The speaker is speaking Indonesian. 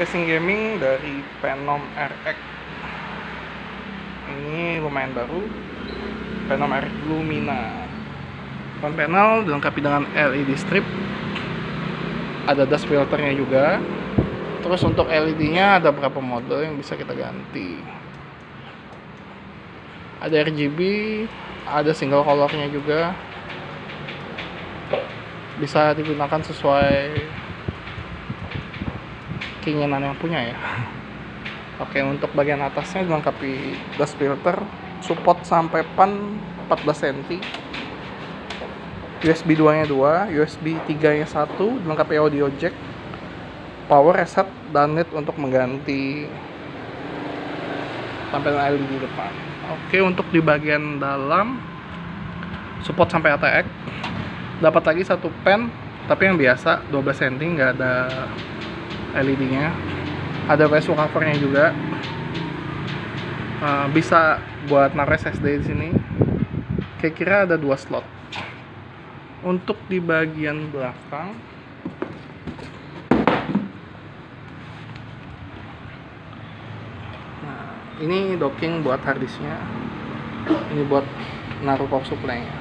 casing gaming dari Phenom RX ini lumayan baru. Phenom RX Lumina. Front panel dilengkapi dengan LED strip. Ada dust filternya juga. Terus untuk LED nya ada berapa model yang bisa kita ganti. Ada RGB ada single colornya juga. Bisa digunakan sesuai keinginan yang punya ya. Oke untuk bagian atasnya dilengkapi dust filter support sampai pan 14 cm USB 2 nya 2 USB 3 nya 1 dilengkapi audio jack power reset dan net untuk mengganti tampilan LED di depan. Oke untuk di bagian dalam support sampai ATX dapat lagi satu pen tapi yang biasa 12 cm nggak ada LED nya ada VSU covernya juga. Uh, bisa buat naruh SSD di sini. Kira-kira ada dua slot. Untuk di bagian belakang nah ini docking buat harddisknya. Ini buat naruh power supply nya